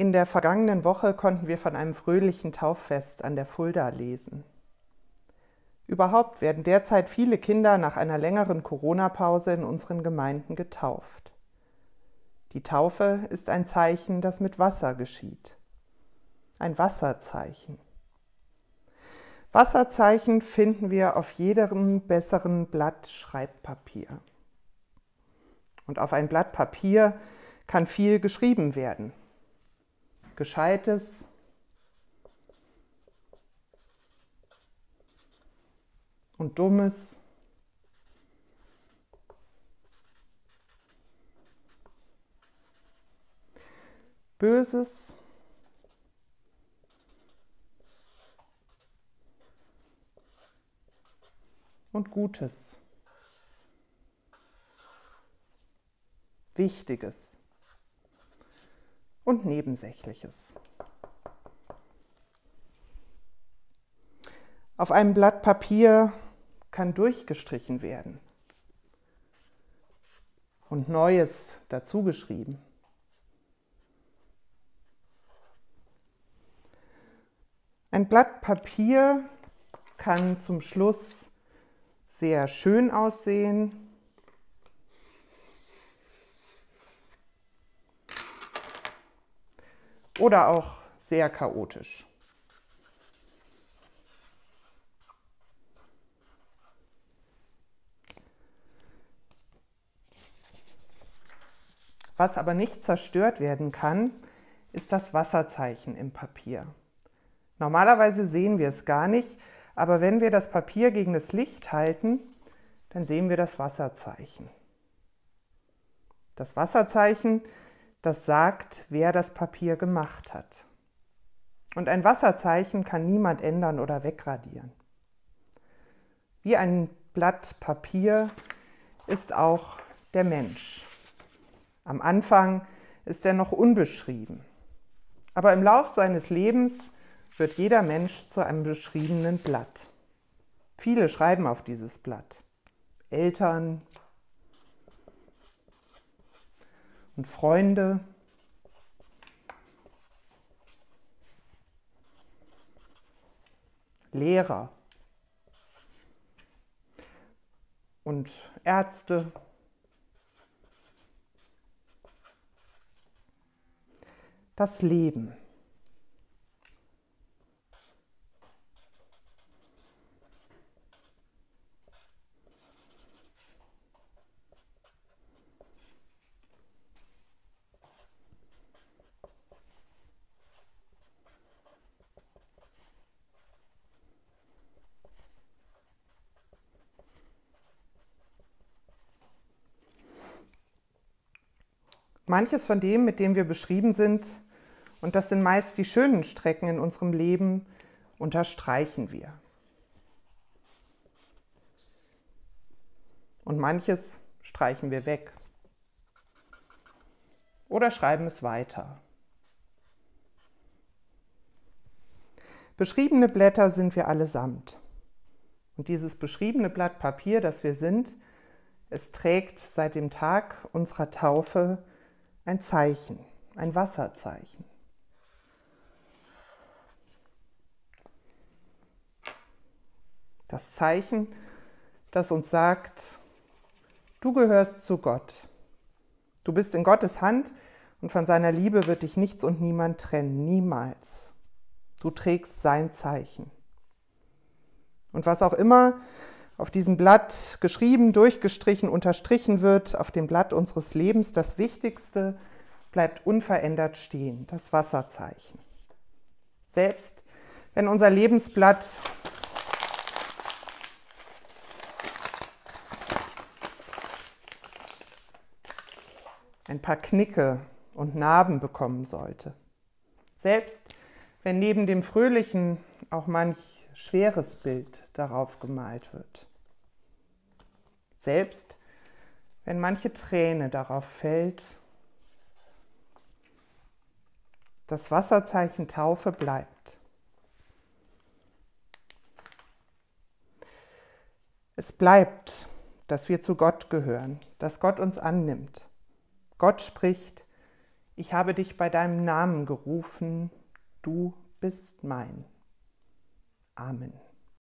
In der vergangenen Woche konnten wir von einem fröhlichen Tauffest an der Fulda lesen. Überhaupt werden derzeit viele Kinder nach einer längeren Corona-Pause in unseren Gemeinden getauft. Die Taufe ist ein Zeichen, das mit Wasser geschieht. Ein Wasserzeichen. Wasserzeichen finden wir auf jedem besseren Blatt Schreibpapier. Und auf ein Blatt Papier kann viel geschrieben werden. Gescheites, und Dummes. Böses und Gutes. Wichtiges und Nebensächliches. Auf einem Blatt Papier kann durchgestrichen werden und Neues dazugeschrieben. Ein Blatt Papier kann zum Schluss sehr schön aussehen oder auch sehr chaotisch. Was aber nicht zerstört werden kann, ist das Wasserzeichen im Papier. Normalerweise sehen wir es gar nicht, aber wenn wir das Papier gegen das Licht halten, dann sehen wir das Wasserzeichen. Das Wasserzeichen das sagt, wer das Papier gemacht hat. Und ein Wasserzeichen kann niemand ändern oder wegradieren. Wie ein Blatt Papier ist auch der Mensch. Am Anfang ist er noch unbeschrieben. Aber im Lauf seines Lebens wird jeder Mensch zu einem beschriebenen Blatt. Viele schreiben auf dieses Blatt. Eltern, und Freunde. Lehrer und Ärzte. Das Leben. Manches von dem, mit dem wir beschrieben sind, und das sind meist die schönen Strecken in unserem Leben, unterstreichen wir. Und manches streichen wir weg oder schreiben es weiter. Beschriebene Blätter sind wir allesamt. Und dieses beschriebene Blatt Papier, das wir sind, es trägt seit dem Tag unserer Taufe ein Zeichen, ein Wasserzeichen. Das Zeichen, das uns sagt, du gehörst zu Gott. Du bist in Gottes Hand und von seiner Liebe wird dich nichts und niemand trennen, niemals. Du trägst sein Zeichen. Und was auch immer auf diesem Blatt geschrieben, durchgestrichen, unterstrichen wird, auf dem Blatt unseres Lebens, das Wichtigste bleibt unverändert stehen, das Wasserzeichen. Selbst wenn unser Lebensblatt ein paar Knicke und Narben bekommen sollte. Selbst wenn neben dem fröhlichen auch manch schweres Bild darauf gemalt wird selbst wenn manche Träne darauf fällt. Das Wasserzeichen Taufe bleibt. Es bleibt, dass wir zu Gott gehören, dass Gott uns annimmt. Gott spricht, Ich habe dich bei deinem Namen gerufen, du bist mein. Amen.